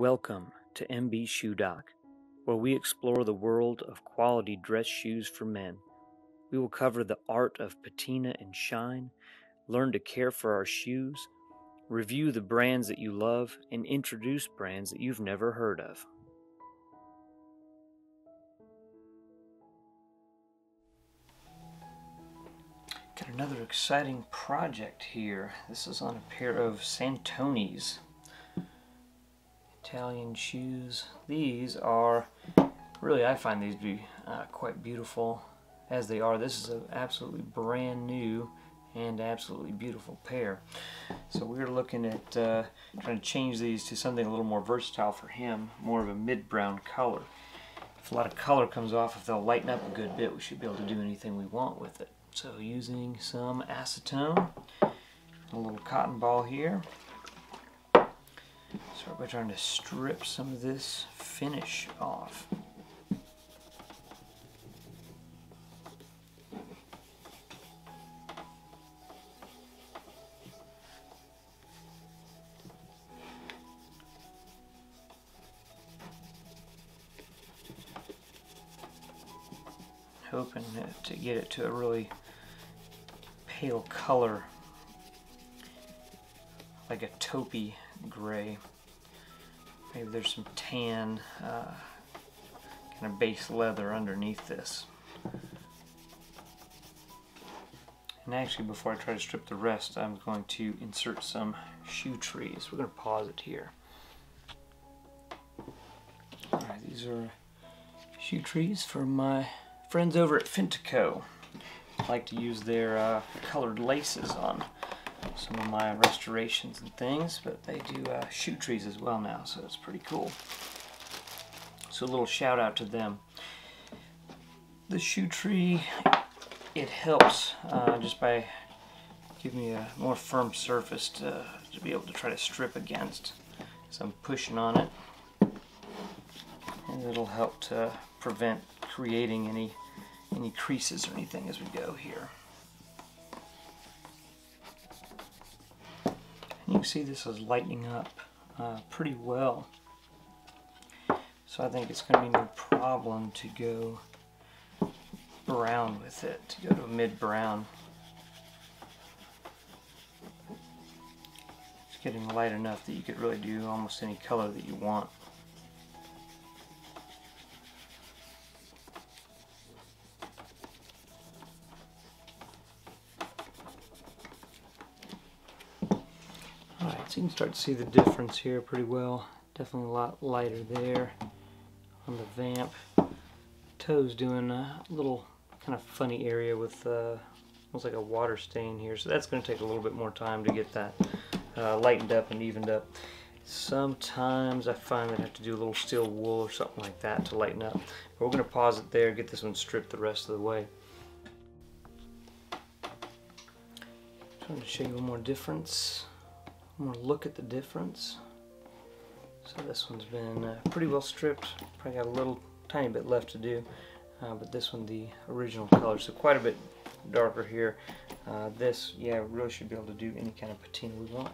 Welcome to MB Shoe Doc, where we explore the world of quality dress shoes for men. We will cover the art of patina and shine, learn to care for our shoes, review the brands that you love, and introduce brands that you've never heard of. Got another exciting project here. This is on a pair of Santoni's Italian shoes. These are, really I find these to be uh, quite beautiful as they are. This is an absolutely brand new and absolutely beautiful pair. So we're looking at uh, trying to change these to something a little more versatile for him, more of a mid-brown color. If a lot of color comes off, if they'll lighten up a good bit, we should be able to do anything we want with it. So using some acetone, a little cotton ball here. Start by trying to strip some of this finish off. hoping to get it to a really pale color like a taupey gray. Maybe there's some tan uh, kind of base leather underneath this. And actually before I try to strip the rest I'm going to insert some shoe trees. We're going to pause it here. Alright these are shoe trees for my friends over at Fintoco. I like to use their uh, colored laces on some of my restorations and things, but they do uh, shoe trees as well now, so it's pretty cool. So a little shout out to them. The shoe tree, it helps uh, just by giving me a more firm surface to, to be able to try to strip against. So I'm pushing on it, and it'll help to prevent creating any any creases or anything as we go here. You can see this is lightening up uh, pretty well. So I think it's going to be no problem to go brown with it, to go to a mid-brown. It's getting light enough that you could really do almost any color that you want. So you can start to see the difference here pretty well. Definitely a lot lighter there on the vamp. Toe's doing a little kind of funny area with uh, almost like a water stain here. So that's going to take a little bit more time to get that uh, lightened up and evened up. Sometimes I find that I have to do a little steel wool or something like that to lighten up. But we're going to pause it there, get this one stripped the rest of the way. Trying to show you one more difference more look at the difference. So this one's been uh, pretty well stripped. Probably got a little tiny bit left to do. Uh, but this one the original color. So quite a bit darker here. Uh, this, yeah, really should be able to do any kind of patina we want.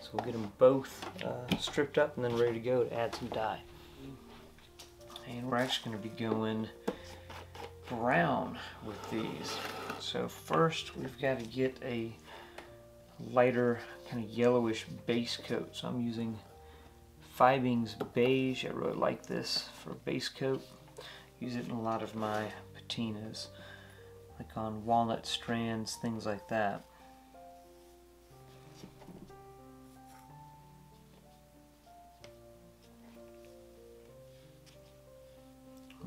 So we'll get them both uh, stripped up and then ready to go to add some dye. And we're actually going to be going brown with these. So first we've got to get a lighter kind of yellowish base coat. So I'm using Fiebing's Beige. I really like this for base coat. Use it in a lot of my patinas, like on walnut strands, things like that.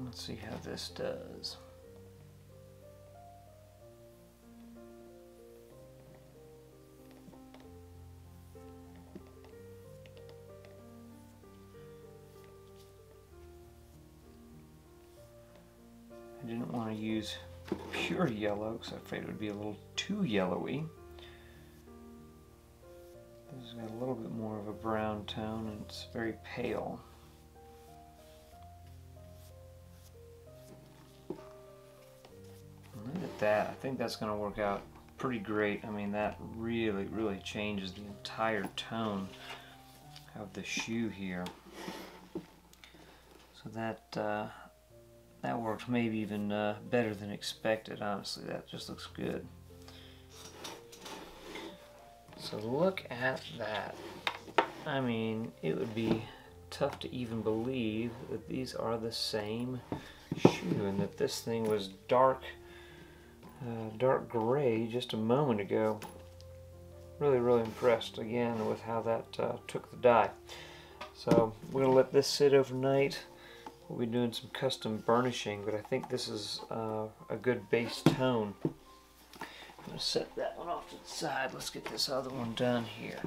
Let's see how this does. Didn't want to use pure yellow because I afraid it would be a little too yellowy. This has got a little bit more of a brown tone and it's very pale. Look at that. I think that's going to work out pretty great. I mean, that really, really changes the entire tone of the shoe here. So that uh, that worked maybe even uh, better than expected. Honestly, that just looks good. So look at that. I mean, it would be tough to even believe that these are the same shoe and that this thing was dark uh, dark gray just a moment ago. Really, really impressed again with how that uh, took the dye. So we're going to let this sit overnight. We'll be doing some custom burnishing, but I think this is uh, a good base tone. I'm going to set that one off to the side. Let's get this other one done here.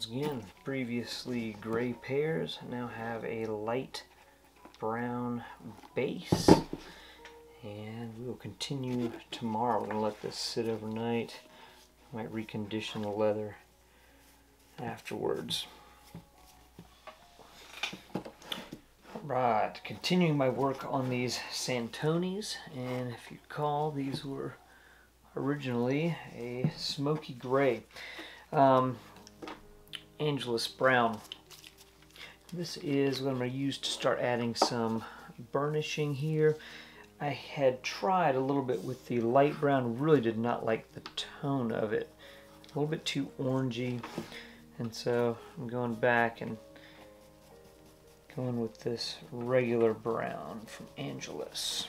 Once again, previously gray pairs now have a light brown base. And we will continue tomorrow. We're going to let this sit overnight. Might recondition the leather afterwards. Right, continuing my work on these Santonis, and if you recall, these were originally a smoky gray. Um, Angelus Brown. This is what I'm going to use to start adding some burnishing here. I had tried a little bit with the light brown, really did not like the tone of it. A little bit too orangey, and so I'm going back and going with this regular brown from Angelus.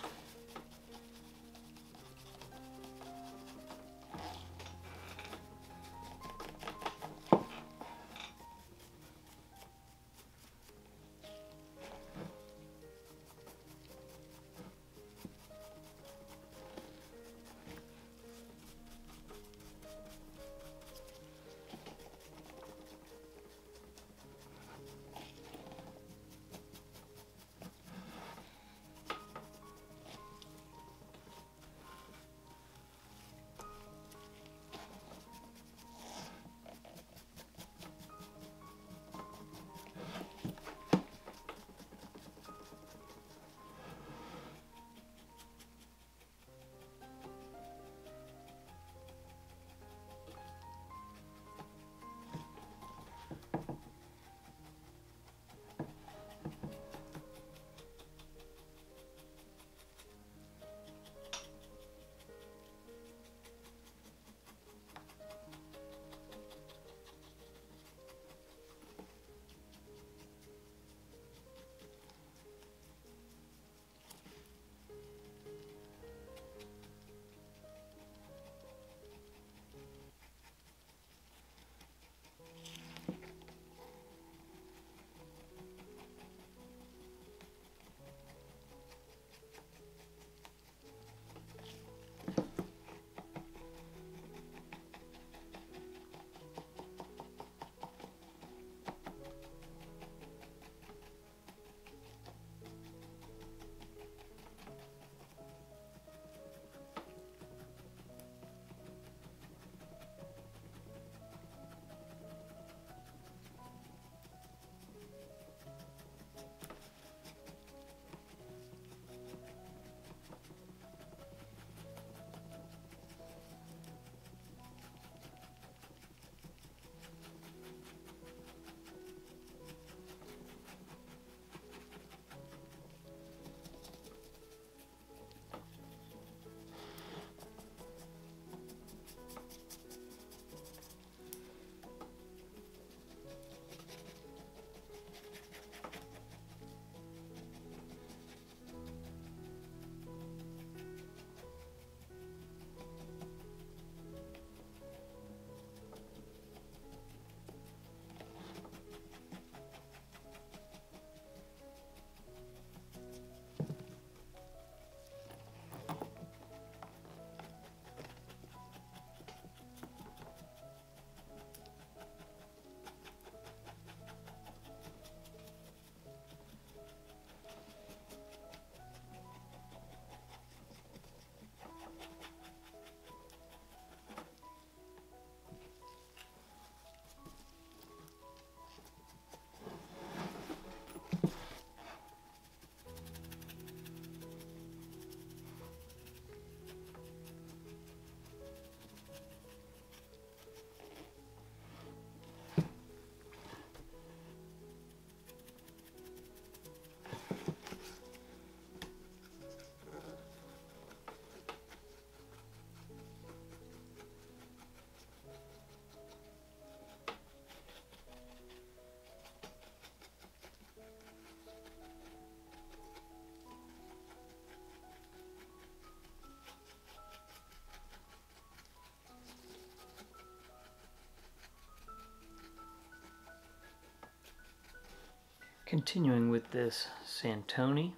Continuing with this Santoni.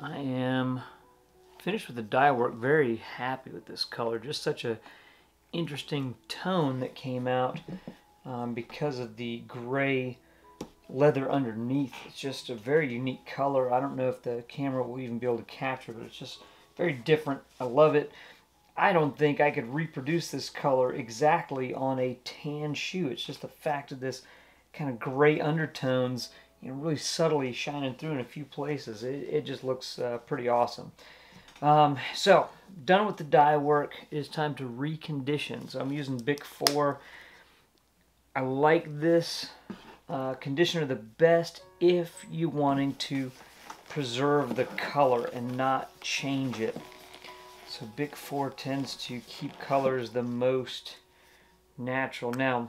I am finished with the dye work. Very happy with this color. Just such a interesting tone that came out um, because of the gray leather underneath. It's just a very unique color. I don't know if the camera will even be able to capture, but it's just very different. I love it. I don't think I could reproduce this color exactly on a tan shoe. It's just the fact of this kind of gray undertones, you know, really subtly shining through in a few places. It, it just looks uh, pretty awesome. Um, so, done with the dye work. It is time to recondition. So I'm using Bick 4. I like this uh, conditioner the best if you're wanting to preserve the color and not change it. So Bick 4 tends to keep colors the most natural. Now,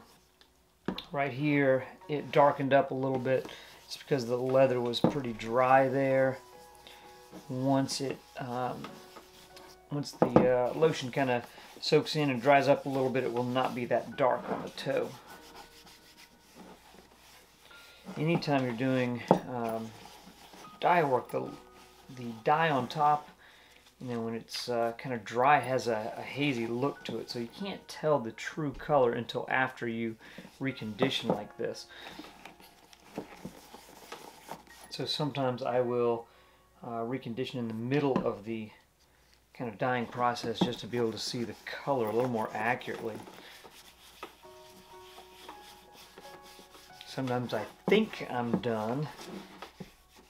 right here, it darkened up a little bit. It's because the leather was pretty dry there. Once it, um, once the uh, lotion kind of soaks in and dries up a little bit, it will not be that dark on the toe. Anytime you're doing um, dye work, the, the dye on top, you know, when it's uh, kind of dry, has a, a, hazy look to it. So you can't tell the true color until after you recondition like this. So sometimes I will uh, recondition in the middle of the kind of dyeing process just to be able to see the color a little more accurately. Sometimes I think I'm done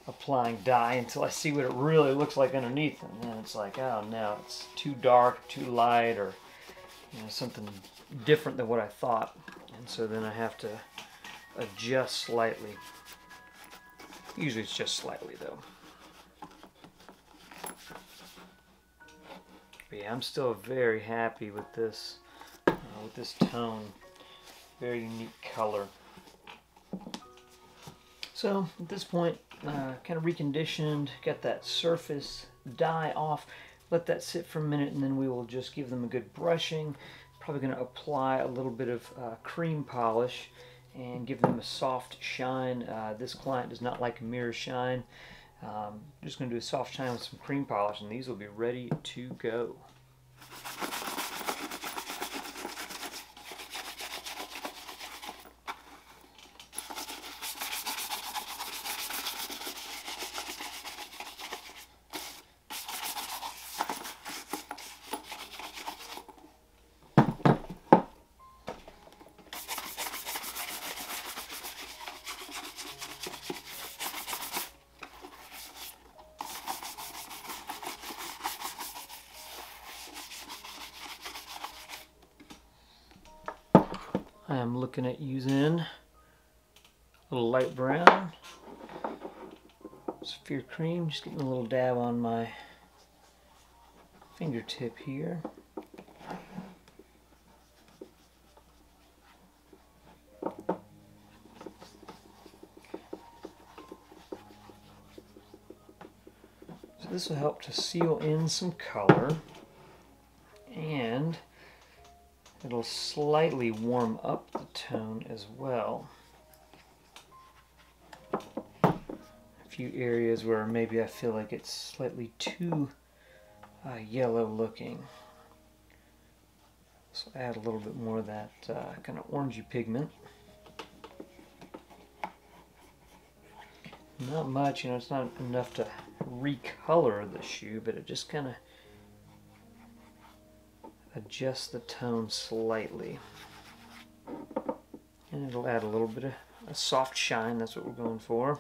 applying dye until I see what it really looks like underneath and then it's like oh no it's too dark too light or you know something different than what I thought. And so then I have to adjust slightly. Usually it's just slightly though. But yeah I'm still very happy with this uh, with this tone. Very unique color so at this point uh, kind of reconditioned, got that surface dye off. Let that sit for a minute and then we will just give them a good brushing. Probably going to apply a little bit of uh, cream polish and give them a soft shine. Uh, this client does not like mirror shine. Um, just going to do a soft shine with some cream polish and these will be ready to go. I'm looking at using a little light brown, Saphir cream, just getting a little dab on my fingertip here. So this will help to seal in some color it'll slightly warm up the tone as well. A few areas where maybe I feel like it's slightly too uh, yellow looking. So add a little bit more of that uh, kind of orangey pigment. Not much, you know, it's not enough to recolor the shoe, but it just kind of adjust the tone slightly. And it'll add a little bit of a soft shine, that's what we're going for.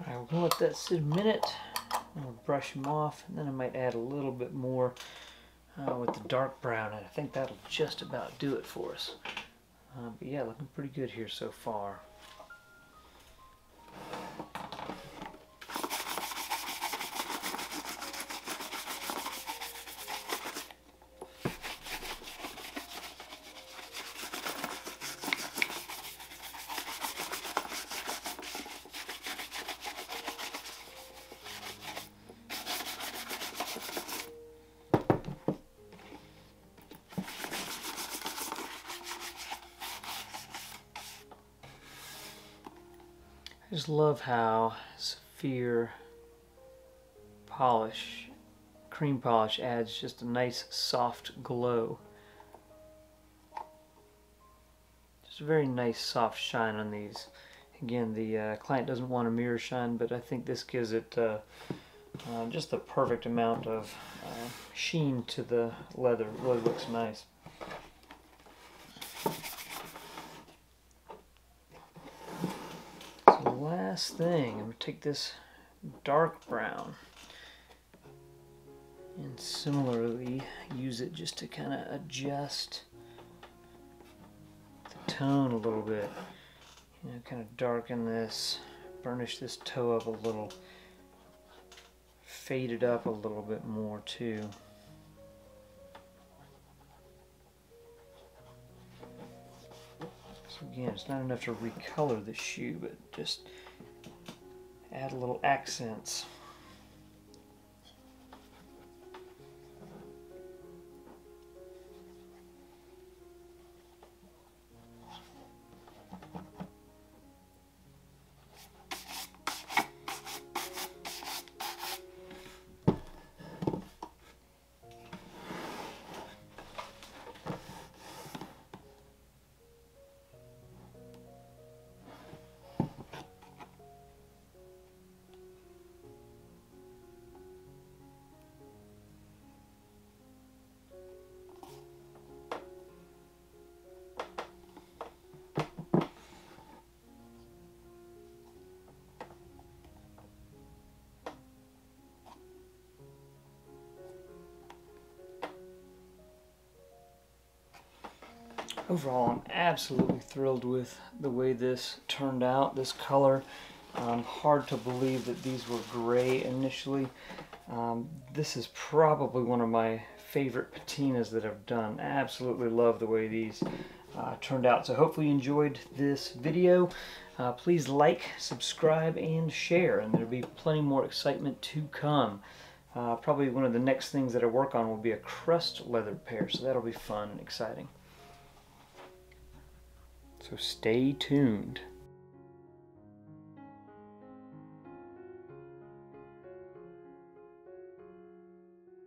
Alright, we're going to let that sit a minute. I'll brush them off, and then I might add a little bit more uh, with the dark brown and I think that'll just about do it for us. Uh, but yeah, looking pretty good here so far. Just love how Saphir polish, cream polish adds just a nice soft glow. Just a very nice soft shine on these. Again, the uh, client doesn't want a mirror shine, but I think this gives it uh, uh, just the perfect amount of uh, sheen to the leather. It really looks nice. So the last thing, I'm going to take this dark brown and similarly use it just to kind of adjust the tone a little bit. You know, kind of darken this, burnish this toe up a little, fade it up a little bit more too. So again, it's not enough to recolor the shoe, but just add a little accents. Overall I'm absolutely thrilled with the way this turned out this color. Um, hard to believe that these were gray initially. Um, this is probably one of my favorite patinas that I've done. Absolutely love the way these uh, turned out. So hopefully you enjoyed this video. Uh, please like subscribe and share and there'll be plenty more excitement to come. Uh, probably one of the next things that I work on will be a crust leather pair so that'll be fun and exciting so stay tuned.